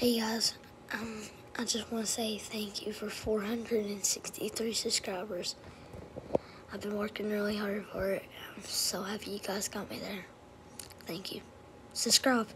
Hey guys, um, I just want to say thank you for 463 subscribers. I've been working really hard for it. I'm so happy you guys got me there. Thank you. Subscribe.